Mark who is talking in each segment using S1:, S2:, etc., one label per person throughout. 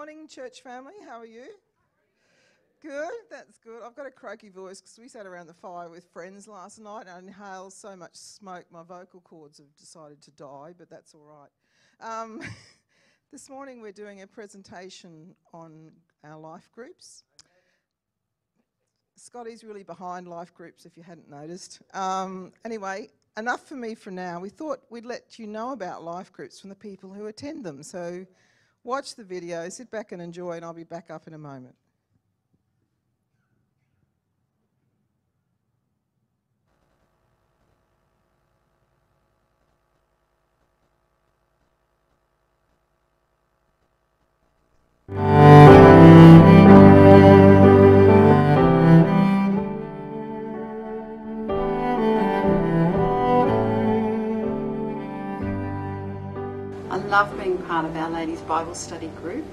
S1: morning, church family. How are you? Good, that's good. I've got a croaky voice because we sat around the fire with friends last night and I inhaled so much smoke my vocal cords have decided to die, but that's all right. Um, this morning we're doing a presentation on our life groups. Scotty's really behind life groups if you hadn't noticed. Um, anyway, enough for me for now. We thought we'd let you know about life groups from the people who attend them. So watch the video, sit back and enjoy, and I'll be back up in a moment.
S2: Bible study group.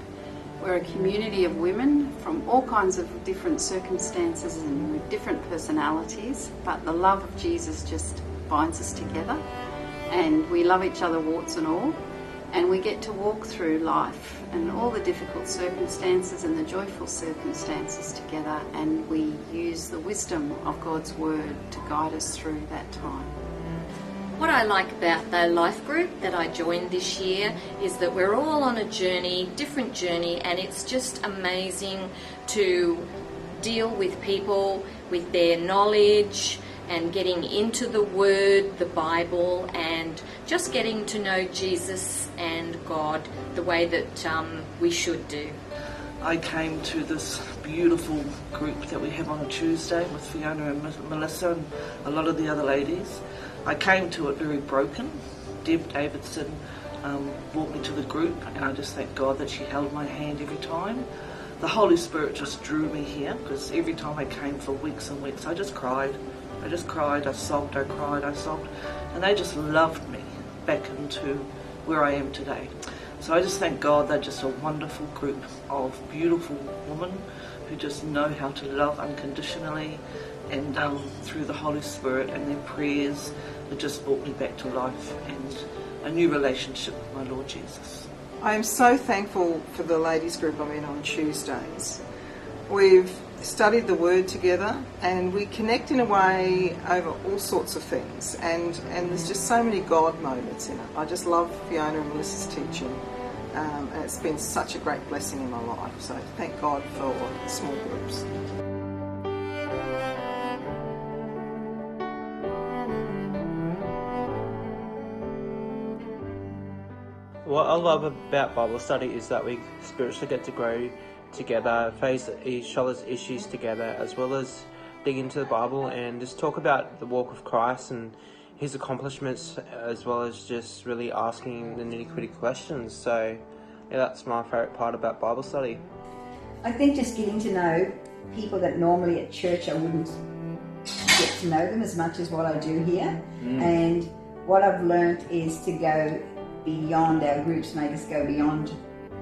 S2: We're a community of women from all kinds of different circumstances and with different personalities, but the love of Jesus just binds us together. And we love each other, warts and all. And we get to walk through life and all the difficult circumstances and the joyful circumstances together. And we use the wisdom of God's Word to guide us through that time.
S3: What I like about the life group that I joined this year is that we're all on a journey, different journey, and it's just amazing to deal with people with their knowledge and getting into the Word, the Bible, and just getting to know Jesus and God the way that um, we should do.
S4: I came to this beautiful group that we have on a Tuesday with Fiona and Melissa and a lot of the other ladies. I came to it very broken. Deb Davidson um, brought me to the group, and I just thank God that she held my hand every time. The Holy Spirit just drew me here because every time I came for weeks and weeks, I just cried. I just cried, I sobbed, I cried, I sobbed, and they just loved me back into where I am today. So I just thank God they're just a wonderful group of beautiful women who just know how to love unconditionally and um, through the Holy Spirit and their prayers, it just brought me back to life and a new relationship with my Lord Jesus.
S1: I am so thankful for the ladies group I'm in on Tuesdays. We've studied the Word together and we connect in a way over all sorts of things and, and there's just so many God moments in it. I just love Fiona and Melissa's teaching um, and it's been such a great blessing in my life. So thank God for small groups.
S5: What I love about Bible study is that we spiritually get to grow together, face each other's issues together, as well as dig into the Bible and just talk about the walk of Christ and his accomplishments, as well as just really asking the nitty gritty questions. So, yeah, that's my favourite part about Bible study.
S6: I think just getting to know people that normally at church I wouldn't get to know them as much as what I do here. Mm. And what I've learnt is to go beyond our groups, make us go beyond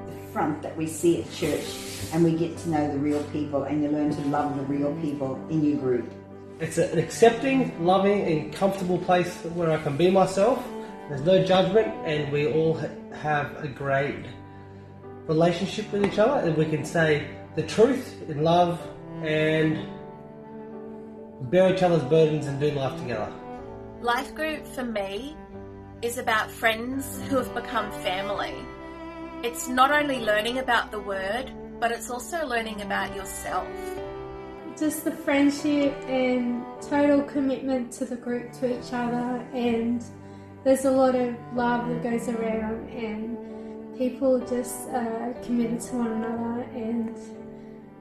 S6: the front that we see at church and we get to know the real people and you learn to love the real people in your group.
S7: It's an accepting, loving, and comfortable place where I can be myself. There's no judgment, and we all have a great relationship with each other, and we can say the truth in love and bear each other's burdens and do life together.
S8: Life group for me is about friends who have become family. It's not only learning about the word, but it's also learning about yourself.
S9: just the friendship and total commitment to the group to each other and there's a lot of love that goes around and people just uh, committed to one another and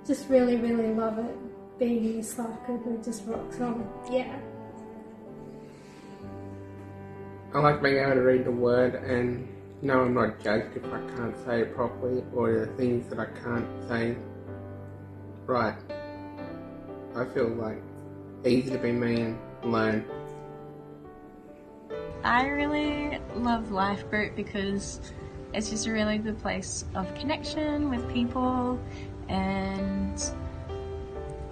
S9: just really really love it being in this life group it just rocks on yeah
S10: I like being able to read the word and know I'm not judged if I can't say it properly or the things that I can't say right. I feel like easy to be me and learn.
S11: I really love Life Group because it's just a really good place of connection with people and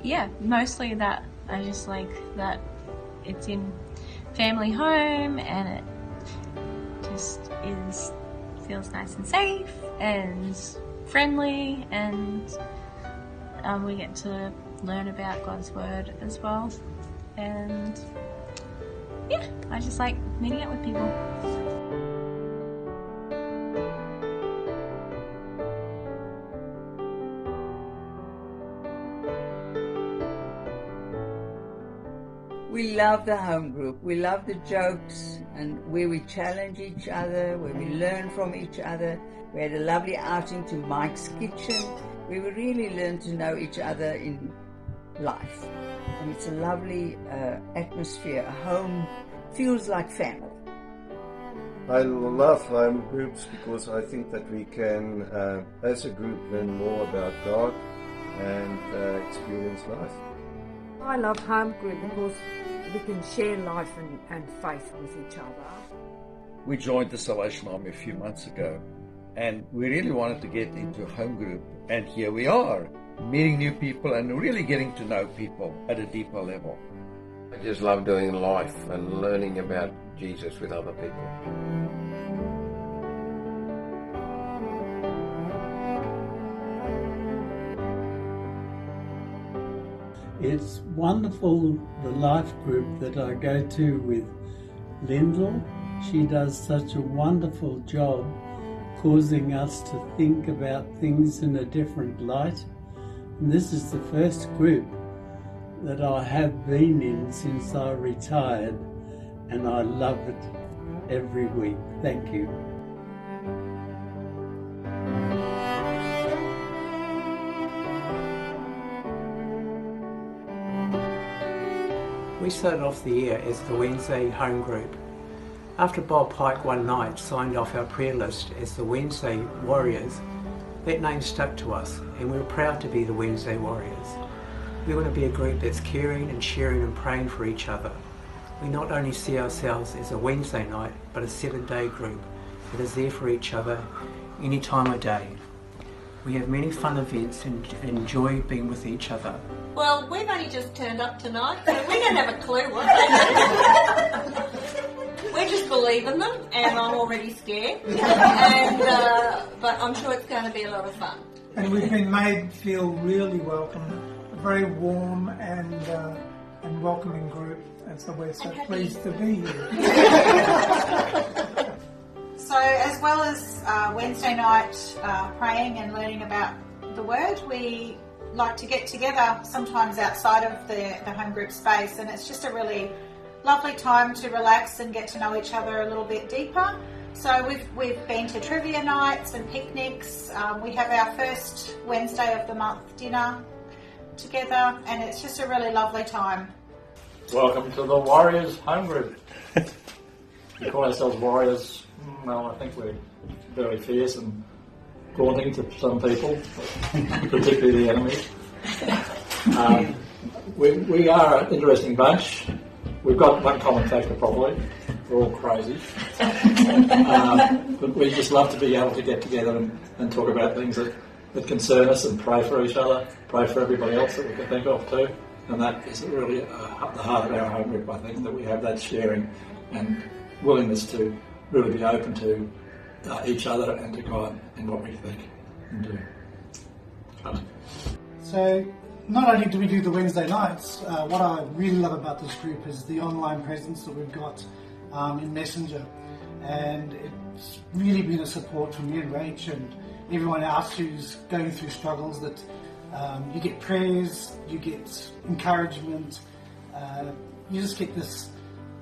S11: yeah, mostly that I just like that it's in family home and it just is feels nice and safe and friendly and um, we get to learn about God's Word as well. And yeah, I just like meeting up with people.
S12: We love the home group. We love the jokes and where we challenge each other, where we learn from each other. We had a lovely outing to Mike's Kitchen, we really learned to know each other in life. And it's a lovely uh, atmosphere. A home feels like family.
S13: I love home groups because I think that we can, uh, as a group, learn more about God and uh, experience life.
S14: I love home group because we can share life and, and faith with each other.
S15: We joined the Salvation Army a few months ago and we really wanted to get into a home group and here we are, meeting new people and really getting to know people at a deeper level.
S16: I just love doing life and learning about Jesus with other people.
S17: It's wonderful the life group that I go to with Lyndall. She does such a wonderful job causing us to think about things in a different light. And this is the first group that I have been in since I retired, and I love it every week. Thank you.
S18: We started off the year as the Wednesday home group. After Bob Pike one night signed off our prayer list as the Wednesday Warriors, that name stuck to us and we were proud to be the Wednesday Warriors. We want to be a group that's caring and sharing and praying for each other. We not only see ourselves as a Wednesday night, but a seven day group that is there for each other any time of day. We have many fun events and enjoy being with each other.
S19: Well, we've only just turned up tonight, so we don't have a clue what they do. We're just believing them, and I'm already scared. And uh, but I'm sure it's going to be a lot of fun.
S20: And we've been made feel really welcome, a very warm and uh, and welcoming group, and so we're so pleased to be here.
S21: So, as well as uh, Wednesday night uh, praying and learning about the Word, we like to get together sometimes outside of the, the home group space, and it's just a really lovely time to relax and get to know each other a little bit deeper. So we've we've been to trivia nights and picnics. Um, we have our first Wednesday of the month dinner together, and it's just a really lovely time.
S22: Welcome to the Warriors home group. we call ourselves Warriors. Well, I think we're very fierce and daunting to some people, particularly the enemy. Um, we, we are an interesting bunch. We've got one common factor probably. We're all crazy. um, but we just love to be able to get together and, and talk about things that, that concern us and pray for each other, pray for everybody else that we can think of too. And that is really uh, the heart of our home group, I think, that we have that sharing and willingness to really be open to uh, each other and to God and what we think and do.
S20: So, not only do we do the Wednesday nights, uh, what I really love about this group is the online presence that we've got um, in Messenger. And it's really been a support for me and Rach and everyone else who's going through struggles that um, you get prayers, you get encouragement, uh, you just get this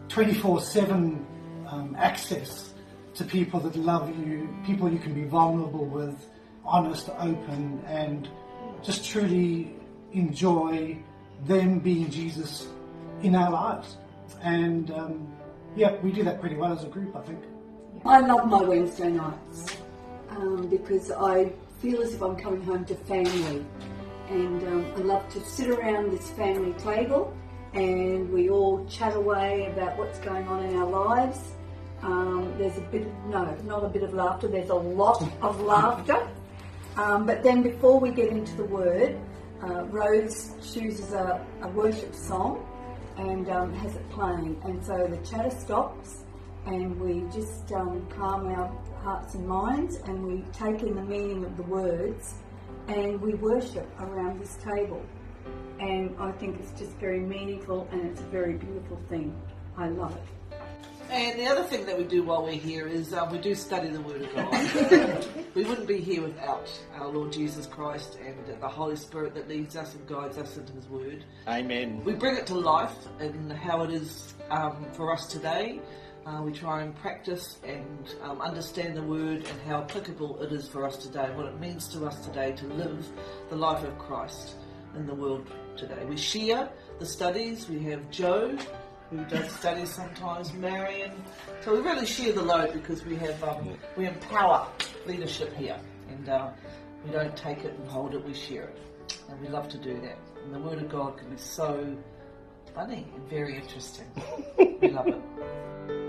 S20: 24 7 um, access to people that love you, people you can be vulnerable with, honest, open, and just truly enjoy them being Jesus in our lives. And um, yeah, we do that pretty well as a group, I think.
S23: I love my Wednesday nights um, because I feel as if I'm coming home to family. And um, I love to sit around this family table and we all chat away about what's going on in our lives. Um, there's a bit, no, not a bit of laughter, there's a lot of laughter. Um, but then before we get into the word, uh, Rose chooses a, a worship song and um, has it playing. And so the chatter stops and we just um, calm our hearts and minds and we take in the meaning of the words and we worship around this table. And I think it's just very meaningful and it's a very beautiful thing. I love it.
S4: And the other thing that we do while we're here is um, we do study the Word of God. we wouldn't be here without our Lord Jesus Christ and the Holy Spirit that leads us and guides us into His Word.
S24: Amen.
S4: We bring it to life and how it is um, for us today. Uh, we try and practice and um, understand the Word and how applicable it is for us today, and what it means to us today to live the life of Christ in the world today. We share the studies. We have Joe who does studies sometimes, Marion. So we really share the load because we have um, we empower leadership here, and uh, we don't take it and hold it. We share it, and we love to do that. And the Word of God can be so funny and very interesting. we love it.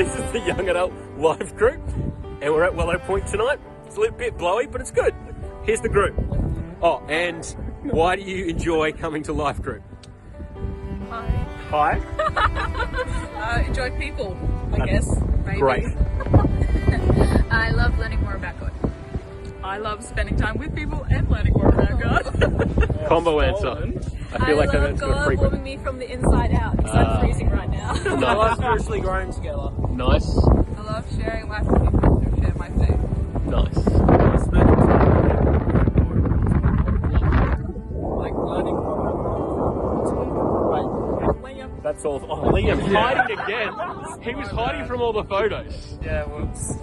S25: This is the Young Adult Life Group, and we're at Willow Point tonight. It's a little bit blowy, but it's good. Here's the group. Oh, and why do you enjoy coming to Life Group?
S26: Hi.
S25: Hi.
S26: uh, enjoy people, I guess. Maybe.
S25: Great.
S26: I love learning more about God. I love spending time with people and learning more about God.
S25: Combo answer. I feel like
S26: love
S25: that's
S26: God
S25: good frequent.
S26: warming me from the inside out because
S25: Ah.
S26: I'm freezing right now.
S25: Nice. I love spiritually growing together. Nice.
S26: I love sharing life with people who share my faith.
S25: Nice.
S26: Like learning
S25: That's all. Oh, Liam's hiding again. He was hiding from all the photos.
S27: Yeah, whoops.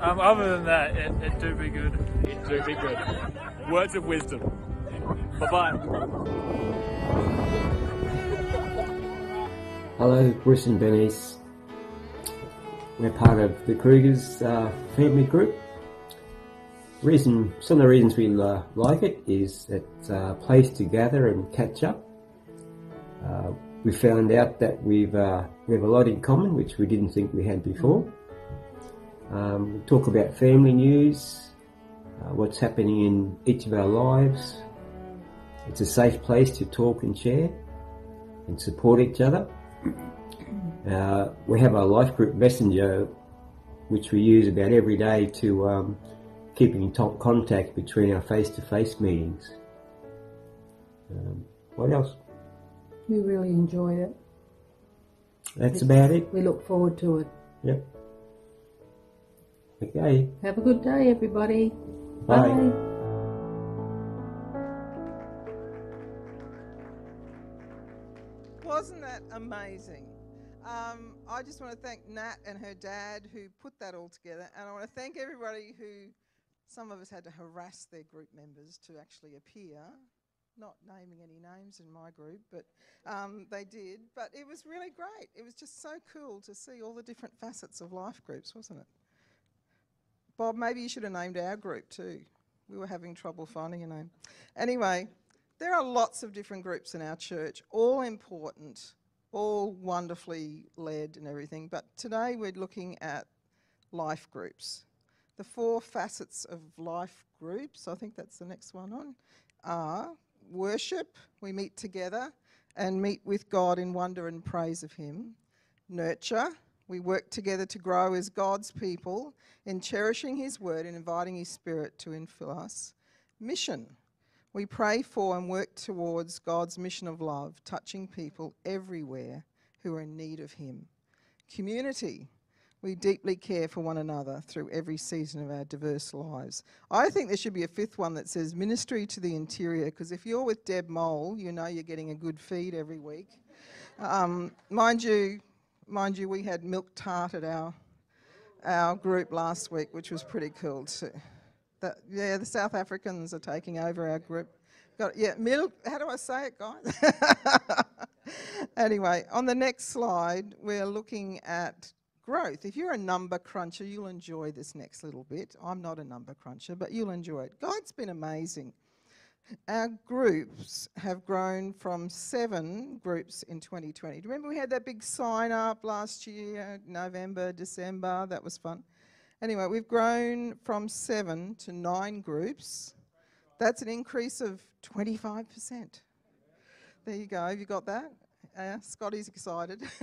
S27: um, other than that, it, it do be good.
S25: It do be good. Words of wisdom. Bye bye.
S28: Hello, Bruce and Bernice. We're part of the Krugers uh, family group. Reason, some of the reasons we uh, like it is it's a place to gather and catch up. Uh, we found out that we've uh, we have a lot in common, which we didn't think we had before. Um, we talk about family news, uh, what's happening in each of our lives. It's a safe place to talk and share and support each other. Uh, we have a life group messenger, which we use about every day to um, keep in top contact between our face-to-face meetings. Um, what else?
S29: We really enjoy it.
S28: That's about it.
S29: We look forward to it.
S28: Yep. Okay.
S29: Have a good day, everybody.
S28: Bye.
S29: Bye.
S1: Wasn't that amazing? Um, I just want to thank Nat and her dad who put that all together, and I want to thank everybody who. Some of us had to harass their group members to actually appear. Not naming any names in my group, but um, they did. But it was really great. It was just so cool to see all the different facets of life groups, wasn't it? Bob, maybe you should have named our group too. We were having trouble finding a name. Anyway, there are lots of different groups in our church, all important, all wonderfully led and everything. But today we're looking at life groups. The four facets of life groups, I think that's the next one on, are worship, we meet together and meet with God in wonder and praise of Him. Nurture, we work together to grow as God's people in cherishing His word and inviting His Spirit to infill us. Mission, we pray for and work towards God's mission of love, touching people everywhere who are in need of Him. Community, we deeply care for one another through every season of our diverse lives. I think there should be a fifth one that says ministry to the interior, because if you're with Deb Mole, you know you're getting a good feed every week. Um, mind you, mind you, we had milk tart at our our group last week, which was pretty cool too. That, yeah, the South Africans are taking over our group. Got yeah, milk. How do I say it, guys? anyway, on the next slide, we're looking at growth. If you're a number cruncher, you'll enjoy this next little bit. I'm not a number cruncher, but you'll enjoy it. God's been amazing. our groups have grown from seven groups in 2020. Do remember we had that big sign up last year, November, December? That was fun. Anyway, we've grown from seven to nine groups. That's an increase of 25%. There you go. Have you got that? Uh, Scotty's excited.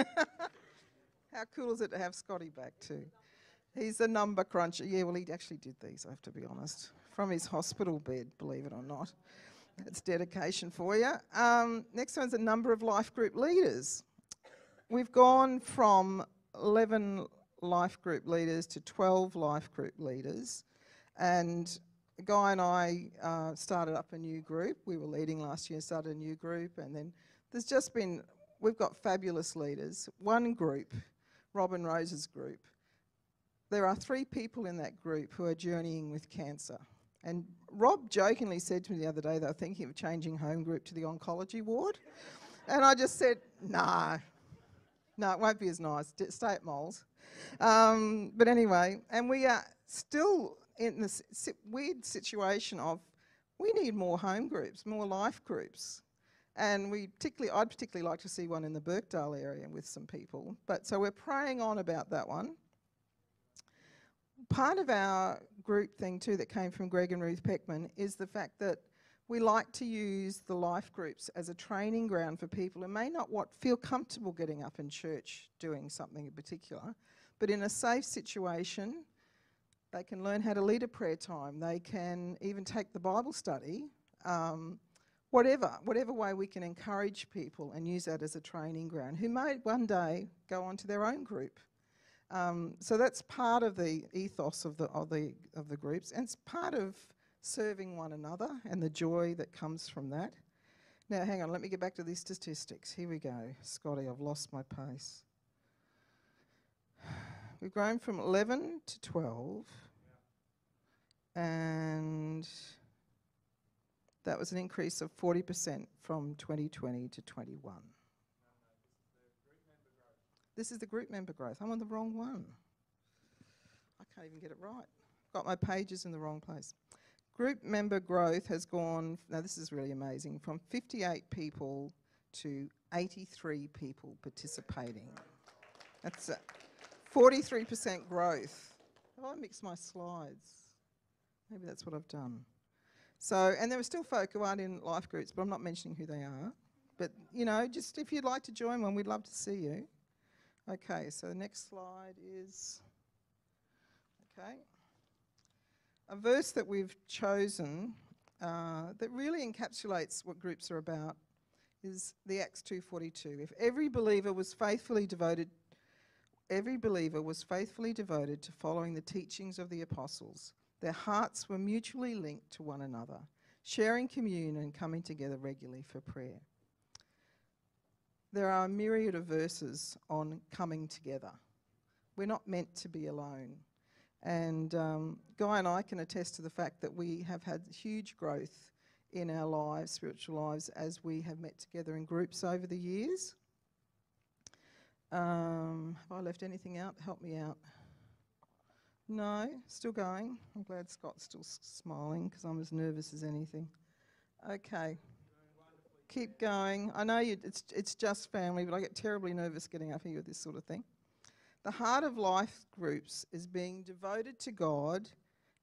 S1: How cool is it to have Scotty back too? He's a number cruncher. Yeah, well, he actually did these, I have to be honest, from his hospital bed, believe it or not. That's dedication for you. Um, next one's a number of life group leaders. We've gone from 11 life group leaders to 12 life group leaders. And Guy and I uh, started up a new group. We were leading last year, started a new group, and then there's just been, we've got fabulous leaders. One group, Robin Rose's group, there are three people in that group who are journeying with cancer. And Rob jokingly said to me the other day they were thinking of changing home group to the oncology ward. And I just said, nah, no, it won't be as nice. Stay at Moles. Um, but anyway, and we are still in this weird situation of we need more home groups, more life groups. And we particularly, I'd particularly like to see one in the Birkdale area with some people. But so we're praying on about that one. Part of our group thing too that came from Greg and Ruth Peckman is the fact that we like to use the life groups as a training ground for people who may not what feel comfortable getting up in church doing something in particular, but in a safe situation, they can learn how to lead a prayer time. They can even take the Bible study. Um, whatever, whatever way we can encourage people and use that as a training ground, who may one day go on to their own group. Um, so that's part of the ethos of the of the of the groups, and it's part of serving one another and the joy that comes from that. Now, hang on, let me get back to these statistics. Here we go. Scotty, I've lost my pace. We've grown from 11 to 12, and that was an increase of 40% from 2020 to 21. This is the group member growth. I'm on the wrong one. I can't even get it right. Got my pages in the wrong place. Group member growth has gone, now this is really amazing, from 58 people to 83 people participating. That's a 43% growth. Have I mixed my slides? Maybe that's what I've done. So, and there are still folk who aren't in life groups, but I'm not mentioning who they are. But, you know, just if you'd like to join one, we'd love to see you. Okay, so the next slide is, okay a verse that we've chosen uh, that really encapsulates what groups are about is the Acts 2:42. If every believer was faithfully devoted every believer was faithfully devoted to following the teachings of the apostles, their hearts were mutually linked to one another, sharing communion and coming together regularly for prayer. There are a myriad of verses on coming together. We're not meant to be alone. And um, Guy and I can attest to the fact that we have had huge growth in our lives, spiritual lives, as we have met together in groups over the years. Um, have I left anything out? Help me out. No, still going. I'm glad Scott's still smiling because I'm as nervous as anything. Okay. Keep going. I know you, it's, it's just family, but I get terribly nervous getting up here with this sort of thing. The heart of life groups is being devoted to God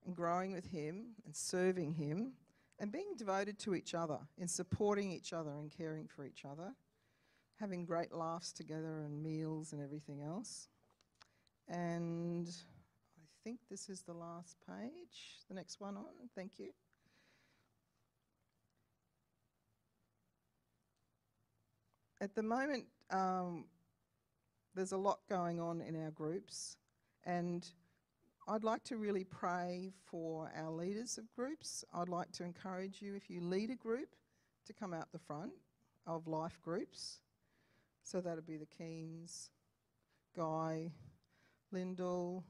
S1: and growing with Him and serving Him and being devoted to each other in supporting each other and caring for each other, having great laughs together and meals and everything else. And I think this is the last page. The next one on. Thank you. At the moment, um, there's a lot going on in our groups, and I'd like to really pray for our leaders of groups. I'd like to encourage you, if you lead a group, to come out the front of life groups. So that'd be the Keens, Guy, Lyndall,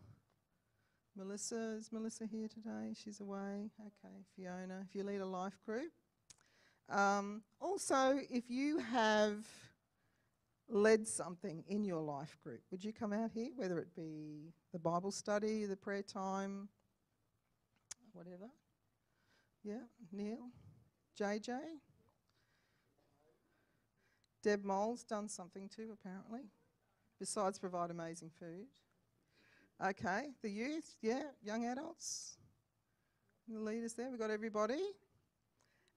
S1: Melissa. Is Melissa here today? She's away. Okay, Fiona, if you lead a life group. Um, also, if you have led something in your life group, would you come out here, whether it be the Bible study, the prayer time, whatever? Yeah, Neil? JJ? Deb Mole's done something too, apparently, besides provide amazing food. Okay, the youth, yeah, young adults, the leaders there, we've got everybody.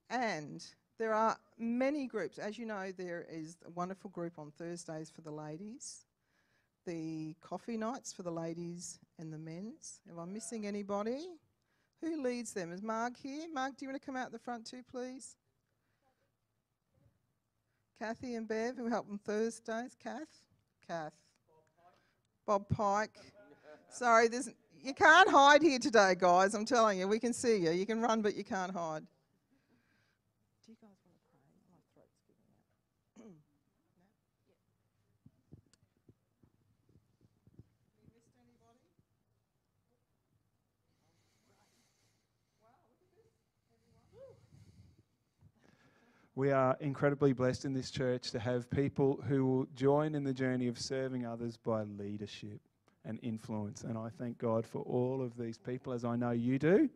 S1: And there are many groups. As you know, there is a wonderful group on Thursdays for the ladies, the coffee nights for the ladies and the men's. Am I missing anybody? Who leads them? Is Marg here? Marg, do you want to come out the front too, please? Kathy and Bev, who help on Thursdays. Kath? Kath. Bob Pike. Sorry, there's, you can't hide here today, guys. I'm telling you, we can see you. You can run, but you can't hide. Do you guys want to pray? My throat's giving out.
S24: We are incredibly blessed in this church to have people who will join in the journey of serving others by leadership and influence. And I thank God for all of these people, as I know you do.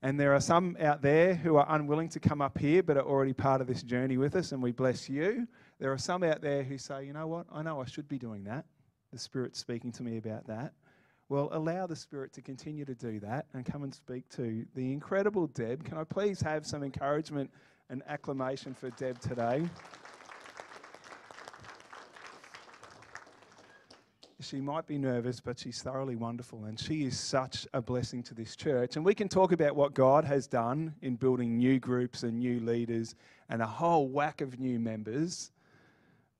S24: And there are some out there who are unwilling to come up here but are already part of this journey with us, and we bless you. There are some out there who say, you know what, I know I should be doing that. The Spirit's speaking to me about that. Well, allow the Spirit to continue to do that and come and speak to the incredible Deb. Can I please have some encouragement and acclamation for Deb today? she might be nervous, but she's thoroughly wonderful, and she is such a blessing to this church. And we can talk about what God has done in building new groups and new leaders and a whole whack of new members,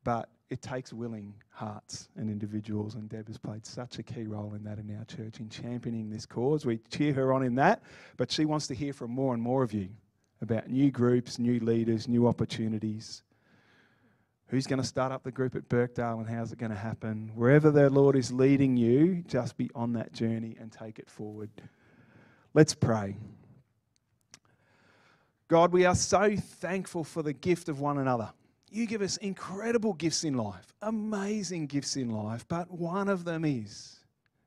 S24: but it takes willing hearts and individuals, and Deb has played such a key role in that in our church in championing this cause. We cheer her on in that, but she wants to hear from more and more of you about new groups, new leaders, new opportunities. Who's going to start up the group at Birkdale and how's it going to happen? Wherever the Lord is leading you, just be on that journey and take it forward. Let's pray. God, we are so thankful for the gift of one another. You give us incredible gifts in life, amazing gifts in life, but one of them is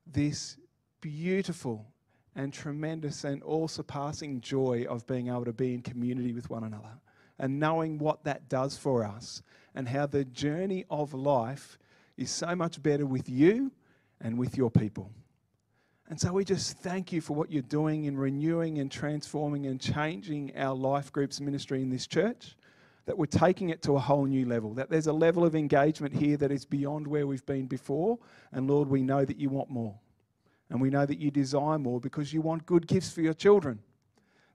S24: this beautiful and tremendous and all surpassing joy of being able to be in community with one another and knowing what that does for us and how the journey of life is so much better with you and with your people. And so we just thank you for what you're doing in renewing and transforming and changing our life groups ministry in this church. That we're taking it to a whole new level, that there's a level of engagement here that is beyond where we've been before. And Lord, we know that you want more. And we know that you desire more because you want good gifts for your children.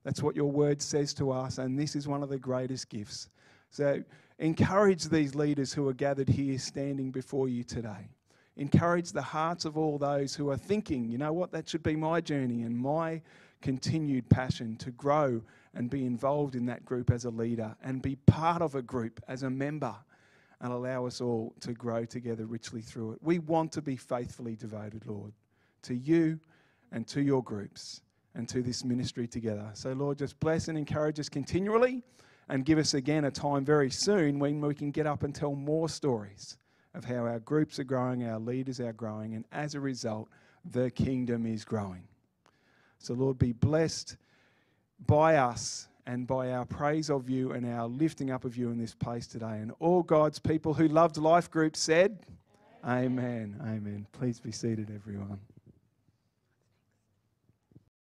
S24: That's what your word says to us, and this is one of the greatest gifts. So encourage these leaders who are gathered here standing before you today. Encourage the hearts of all those who are thinking, you know what, that should be my journey and my continued passion to grow and be involved in that group as a leader and be part of a group as a member and allow us all to grow together richly through it. We want to be faithfully devoted, Lord, to you and to your groups and to this ministry together. So, Lord, just bless and encourage us continually and give us again a time very soon when we can get up and tell more stories of how our groups are growing, our leaders are growing, and as a result, the kingdom is growing. So, Lord, be blessed by us and by our praise of you and our lifting up of you in this place today. And all God's people who loved life groups said, Amen. Amen. Amen. Please be seated, everyone.